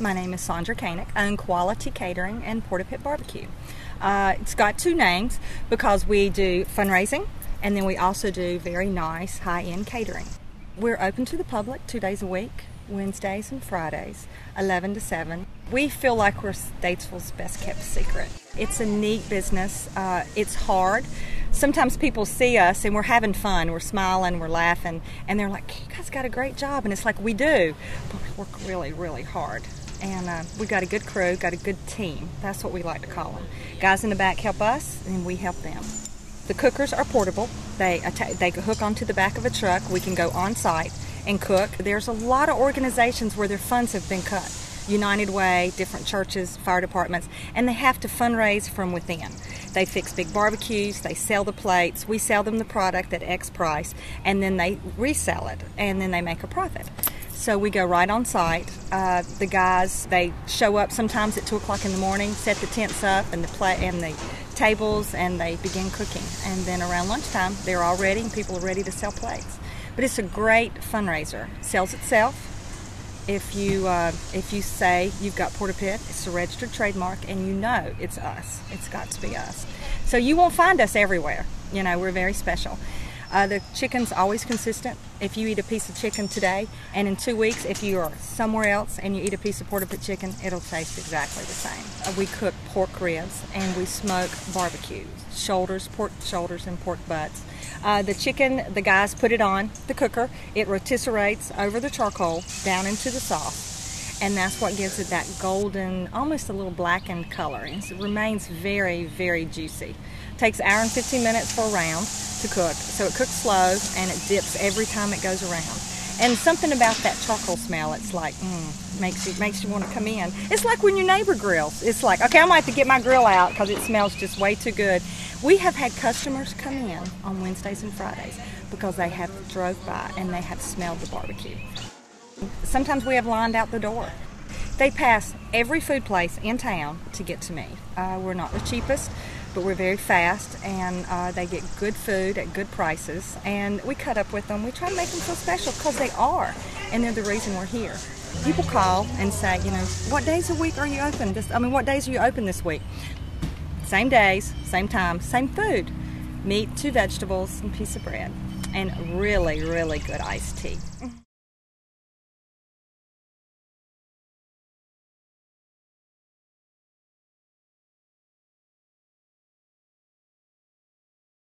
My name is Sandra Koenig. I own Quality Catering and Port-A-Pit Barbecue. Uh, it's got two names because we do fundraising and then we also do very nice high-end catering. We're open to the public two days a week, Wednesdays and Fridays, 11 to 7. We feel like we're Statesville's best kept secret. It's a neat business. Uh, it's hard. Sometimes people see us and we're having fun, we're smiling, we're laughing, and they're like, "You guys got a great job," and it's like we do, but we work really, really hard. And uh, we got a good crew, got a good team. That's what we like to call them. Guys in the back help us, and we help them. The cookers are portable. They they hook onto the back of a truck. We can go on site and cook. There's a lot of organizations where their funds have been cut. United Way, different churches, fire departments, and they have to fundraise from within. They fix big barbecues, they sell the plates, we sell them the product at X price, and then they resell it, and then they make a profit. So we go right on site. Uh, the guys they show up sometimes at two o'clock in the morning, set the tents up and the play and the tables, and they begin cooking. And then around lunchtime, they're all ready, and people are ready to sell plates. But it's a great fundraiser. sells itself if you uh, if you say you've got Port-A-Pit, it's a registered trademark, and you know it's us. It's got to be us. So you won't find us everywhere. You know, we're very special. Uh, the chicken's always consistent. If you eat a piece of chicken today, and in two weeks, if you are somewhere else and you eat a piece of Porta chicken, it'll taste exactly the same. Uh, we cook pork ribs and we smoke barbecues, shoulders, pork shoulders, and pork butts. Uh, the chicken, the guys put it on the cooker. It rotisserates over the charcoal down into the sauce, and that's what gives it that golden, almost a little blackened color. And it remains very, very juicy. Takes an hour and 15 minutes for a round to cook. So it cooks slow and it dips every time it goes around. And something about that charcoal smell, it's like, mm, makes you makes you want to come in. It's like when your neighbor grills. It's like, okay, I'm gonna have to get my grill out because it smells just way too good. We have had customers come in on Wednesdays and Fridays because they have drove by and they have smelled the barbecue. Sometimes we have lined out the door. They pass every food place in town to get to me. Uh, we're not the cheapest, but we're very fast and uh, they get good food at good prices. And we cut up with them. We try to make them feel special because they are, and they're the reason we're here. People call and say, you know, what days a week are you open? This, I mean, what days are you open this week? Same days, same time, same food. Meat, two vegetables, and piece of bread. And really, really good iced tea.